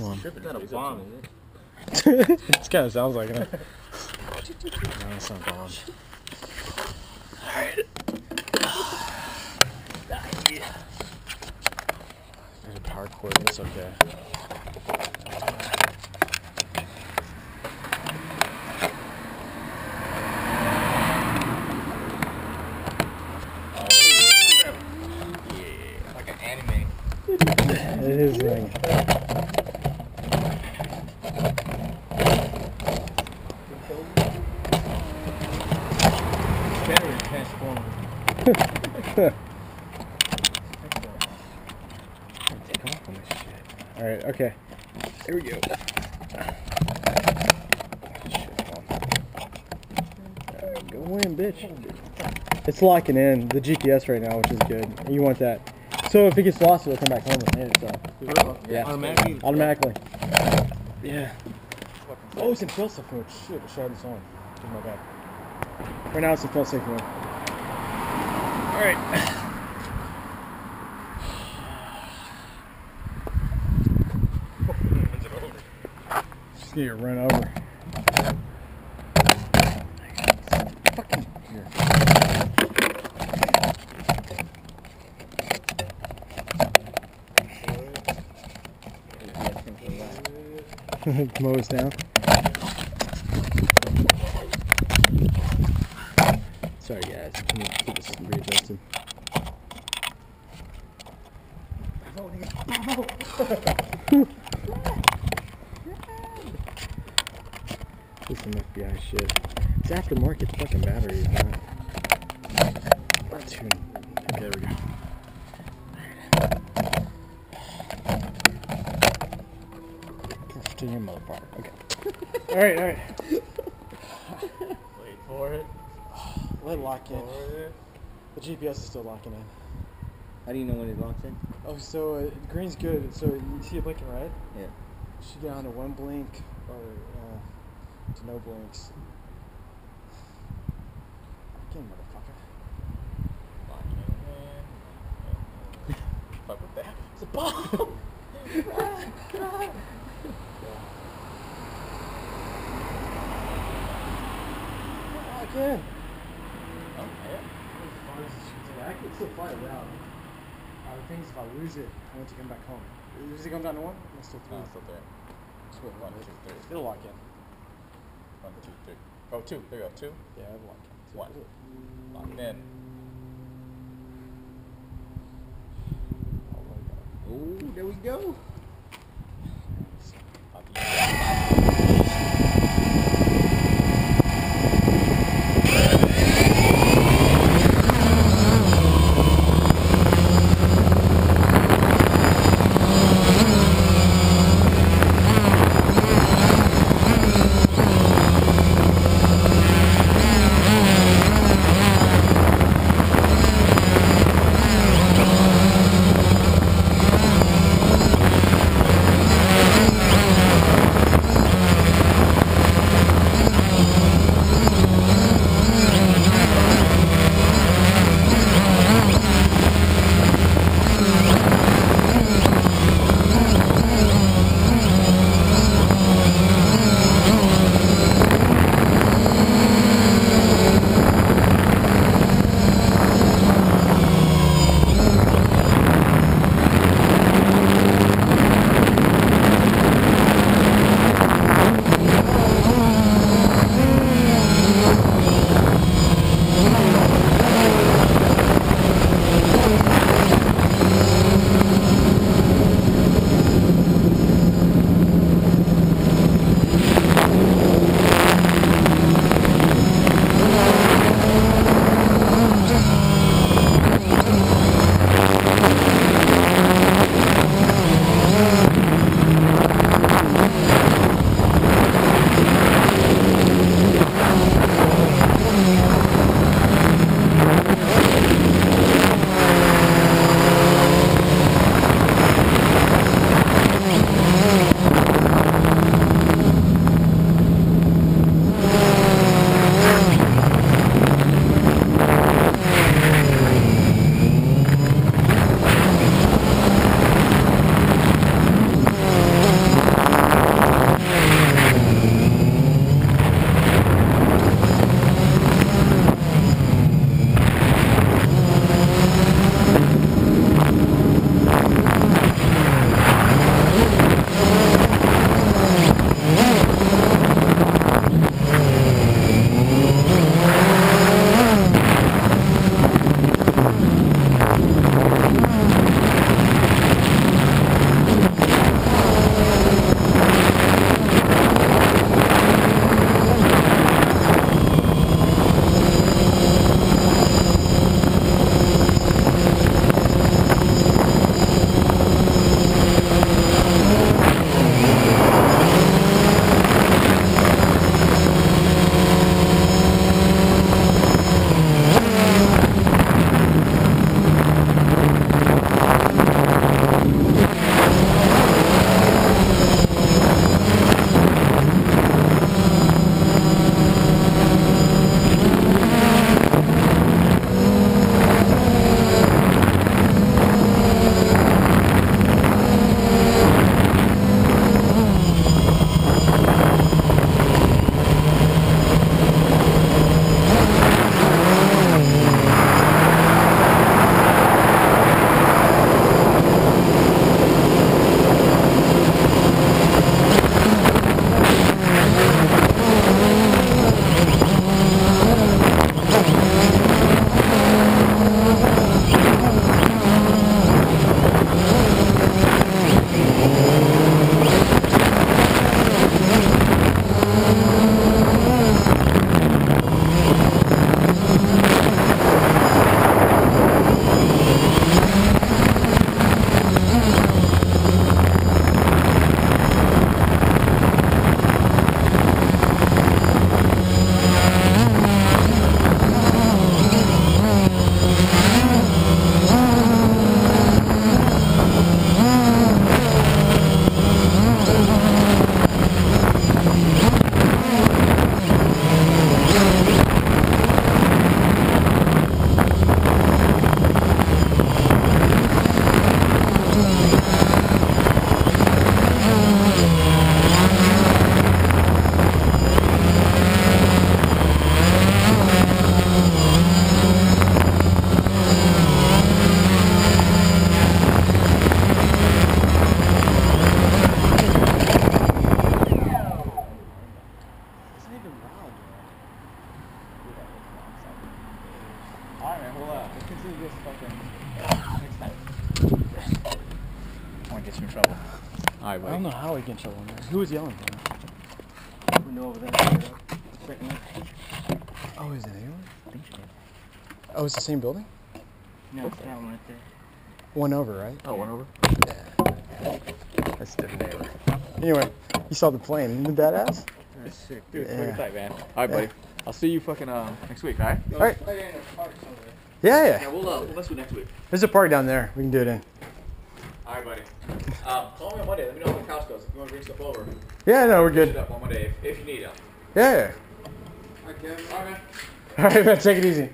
Come on. It's not a bomb, is it? it kind of sounds like it. no, it's not a bomb. Alright. There's a power cord, it's okay. Oh, like an anime. It is ringing. Battery transformer. Take off on this shit. Alright, okay. Here we go. Shit, hold on. Alright, Go in, bitch. It's locking in the GPS right now, which is good. You want that. So if it gets lost, it'll come back home and hit it, so. Yeah. Automatically. Automatically. Yeah. Oh, it's in fail safe mode. Shit, I shut this on. My god. Right now it's in fail safe mode. Alright. Just need to run over. Fucking here. Mows down. Sorry guys, let me get this readjusted. This is some FBI shit. It's aftermarket fucking batteries, not. Not too. Okay, there we go. To your motherfucker. Okay. alright, alright. Wait for it. Let it lock in. The GPS is still locking in. How do you know when it locks in? Oh, so uh, green's good. So you see it blinking red? Yeah. Should get on to one blink or uh, to no blinks. Again, motherfucker. Fuck with that. It's a bomb! Lock in. Oh, yeah. I can still fly it out. Uh, the thing is, if I lose it, I want to come back home. Does it come down to one? It's still three. No, it's still there. Split One, two, three. It'll lock in. One, two, three. Oh, two. There you go. Two. Yeah, it'll lock in. One. Locked in. Oh, there we go. this fucking next time. I get you in trouble. All right, wait. I don't know how we get in trouble. Man. Who was yelling? Man? We know over there. Oh, is it anyone? I think so. Oh, it's the same building? No, it's that one right there. One over, right? Oh, one over? Yeah. That's a different neighbor. Anyway, you saw the plane. Isn't that ass? That's sick. Dude, yeah. look at that, man. All right, yeah. buddy. I'll see you fucking uh, next week, all right? All right. Yeah, yeah. Yeah, we'll, uh, we'll mess with next week. There's a park down there. We can do it in. All right, buddy. Um, call me on Monday. Let me know how the couch goes. If you want to bring stuff over, Yeah, no, we're good. up on Monday if, if you need it. Yeah, yeah. All right, man. All right, man. Take it easy.